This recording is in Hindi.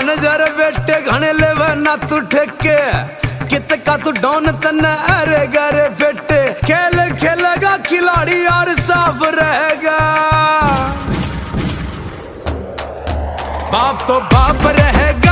नज़र बेटे घने लेवे ना तू ठेके। कित का तू डॉन तन अरे गरे बेटे। खेल खेलेगा, खिलाड़ी और साफ़ रहेगा। बाप तो बाप रहेगा।